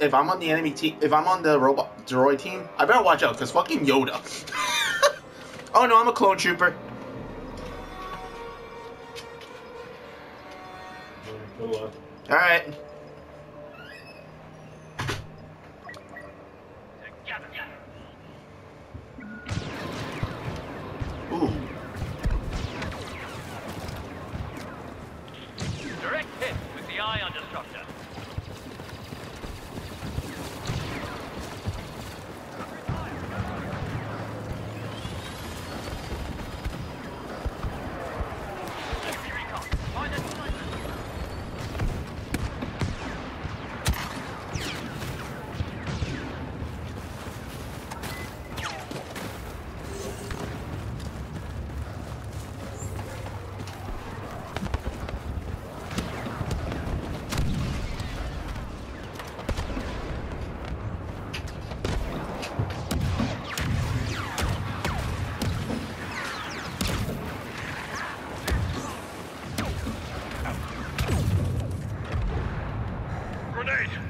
if I'm on the enemy team, if I'm on the robot droid team, I better watch out because fucking Yoda. oh no, I'm a clone trooper. All right.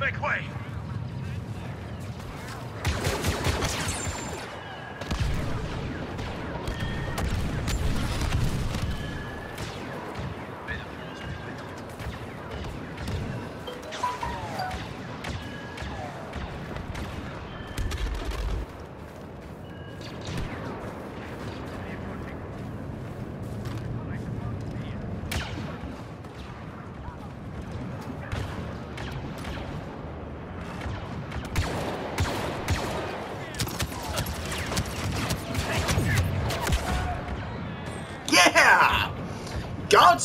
Make way.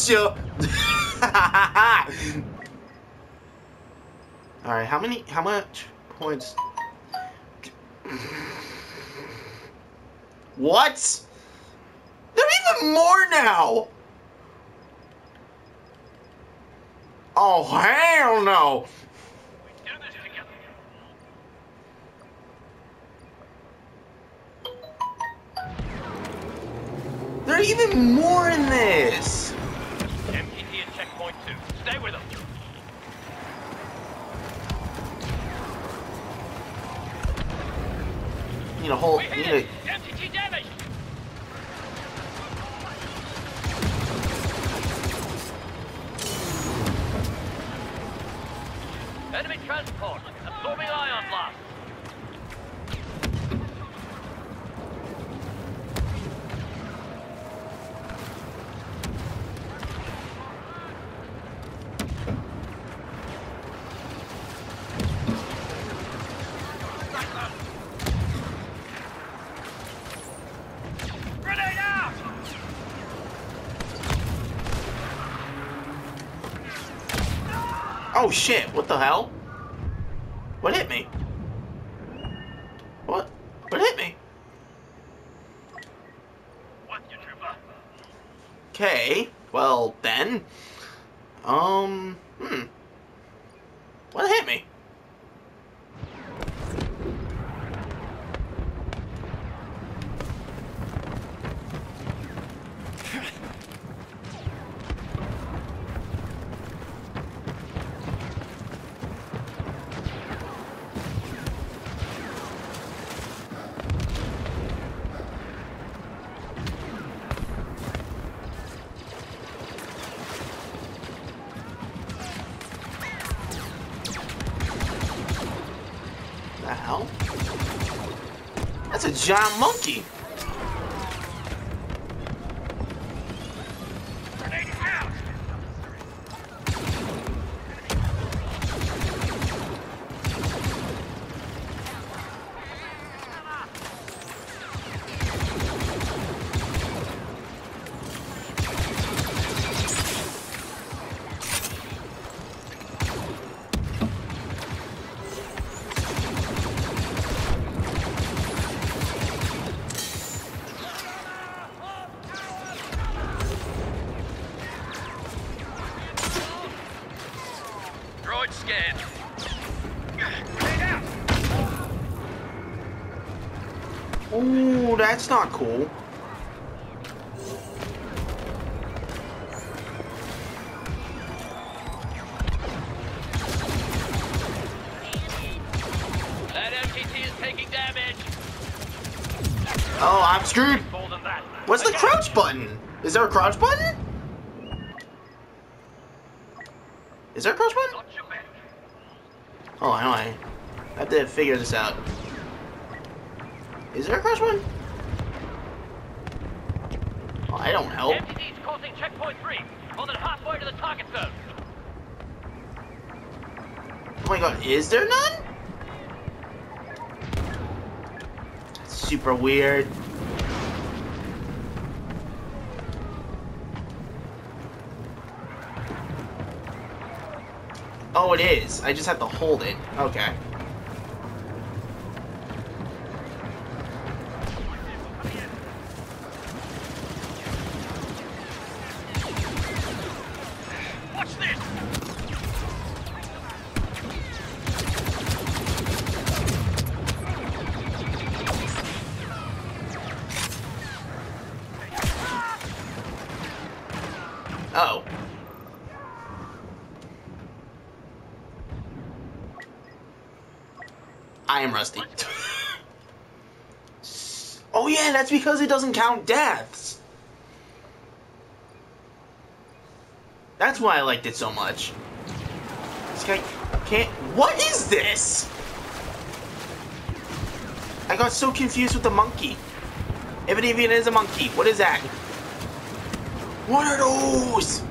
Gotcha! Alright, how many, how much points? What? There are even more now! Oh, hell no! There are even more in this! Stay with them. Need a whole, need a, oh shit, what the hell? What hit me? What? What hit me? What, you trooper? Okay, well then. Um, hmm. What hit me? The hell? That's a giant monkey. Ooh, that's not cool. Oh, I'm screwed. More than that. What's the crouch button? Is there a crouch button? Is there a crouch button? Not your bet. Oh, I know. I have to figure this out. Is there a crouch button? Oh, I don't know. MTT's crossing checkpoint three. More than halfway to the target zone. Oh my god, is there none? That's super weird. Oh, it is. I just have to hold it. Okay. Am rusty. oh yeah, that's because it doesn't count deaths. That's why I liked it so much. This guy can't. What is this? I got so confused with the monkey. If it even is a monkey, what is that? What are those?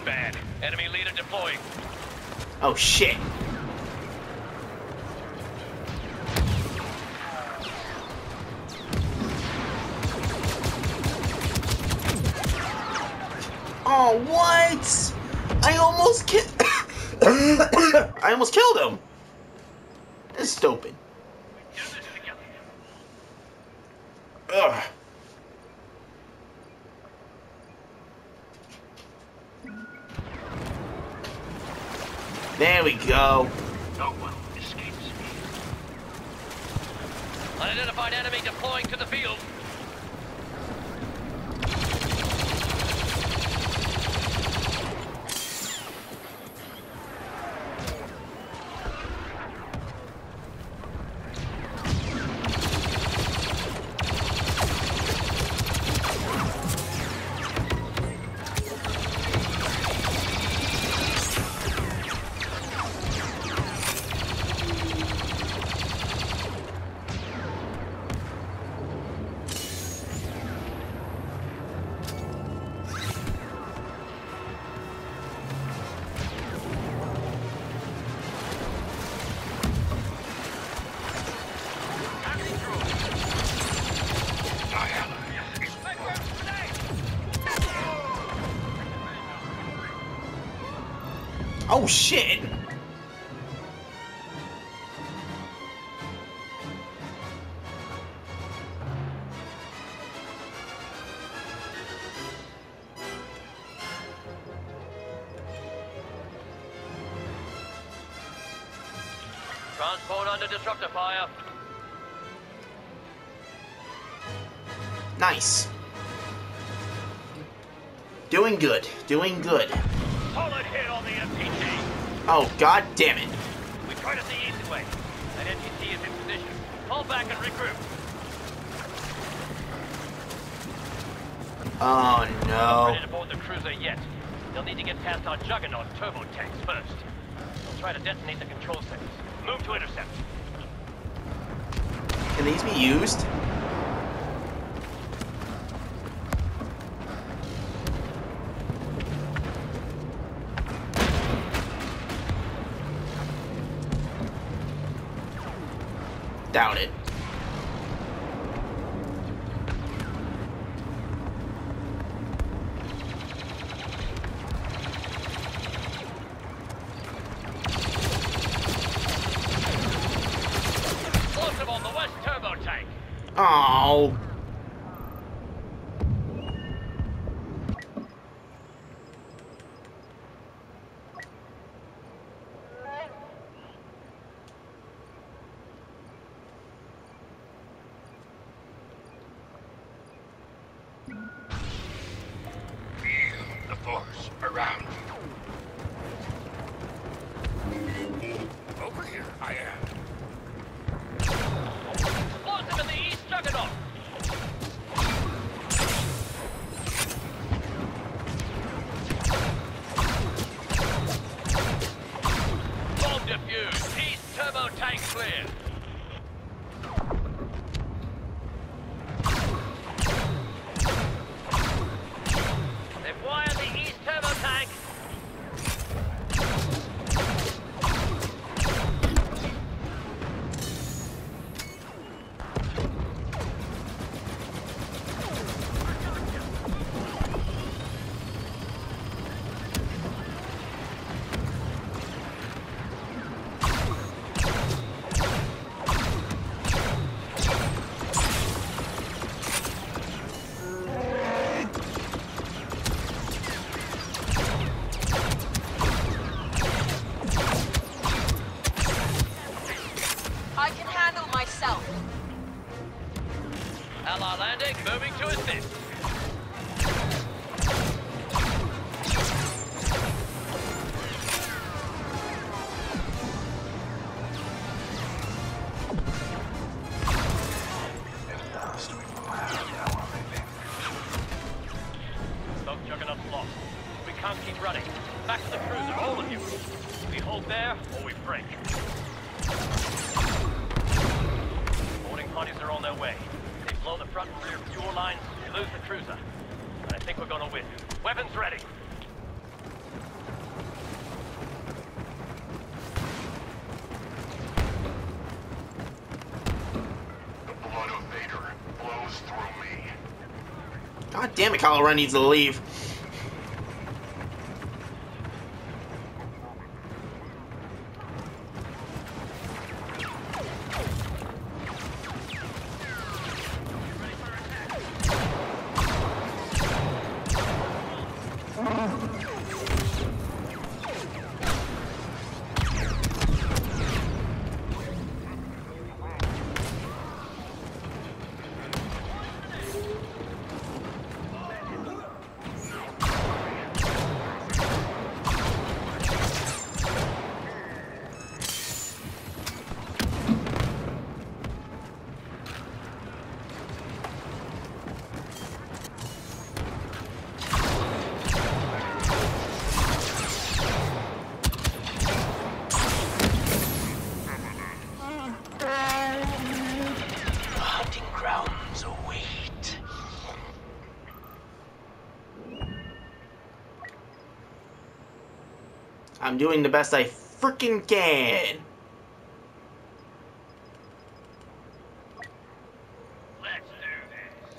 Bad. Enemy leader deploying. Oh shit. Oh what? I almost ki- I almost killed him. That's stupid. Do this together. Ugh. There we go. No one escapes me. Unidentified enemy deploying to the field. Oh shit. Transport under disruptor fire. Nice. Doing good. Doing good. Solid hit on the MTT. Oh god damn it. We try to the easy way. That MTT is in position. Fall back and regroup. Oh no. ready to board the cruiser yet. They'll need to get past our juggernaut turbo tanks first. They'll try to detonate the control centers. Move to intercept. Can these be used? Doubt it. Explosive on the west turbo tank. Oh. Damn it, needs to leave. Doing the best I freaking can.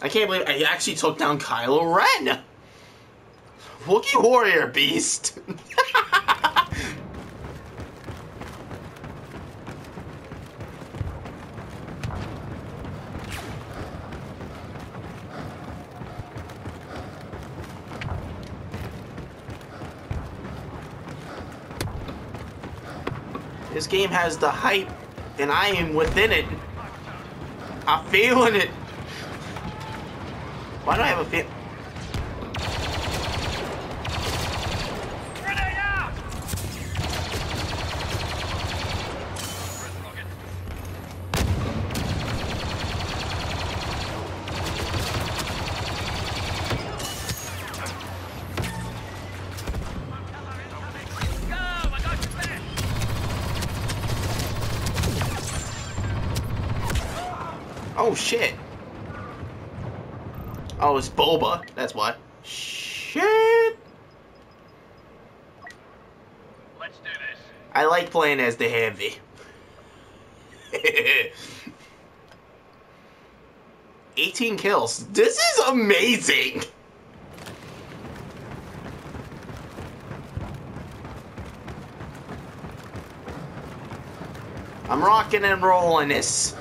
I can't believe I actually took down Kylo Ren. Wookiee warrior beast. game has the hype, and I am within it. I'm feeling it. Why do I have a feel? Oh shit. Oh, it's Boba. That's why. Shit. Let's do this. I like playing as the heavy. Eighteen kills. This is amazing. I'm rocking and rolling this.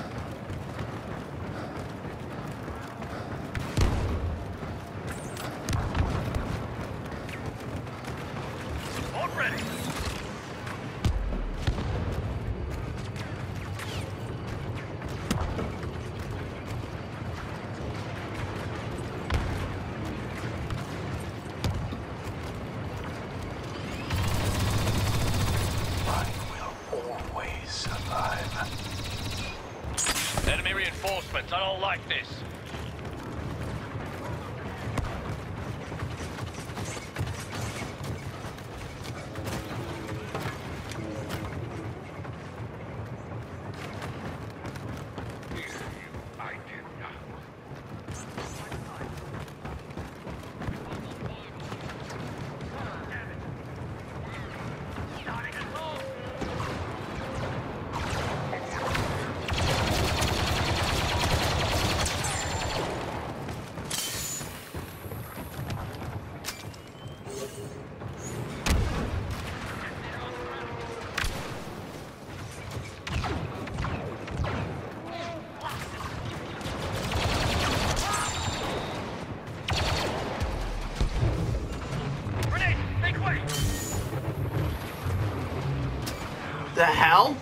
the hell?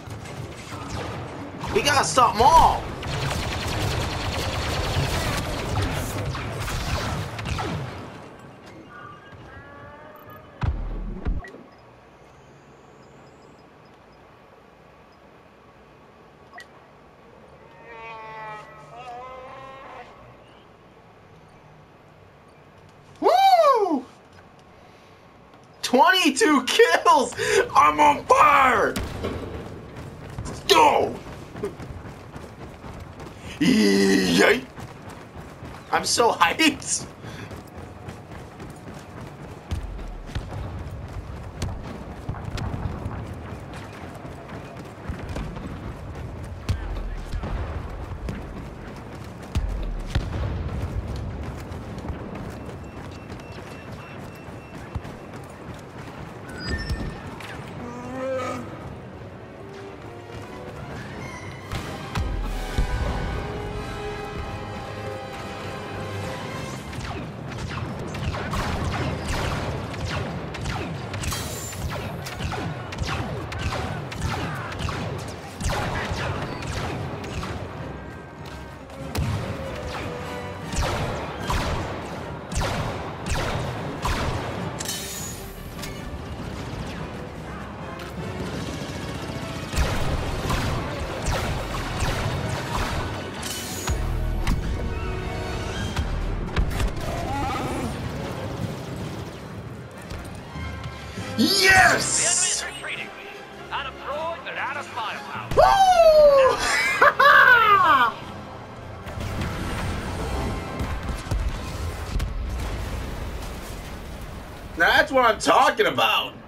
We gotta stop them all! Woo! 22 kills! I'm on fire! Yay! I'm so hyped! Woo! That's what I'm talking about.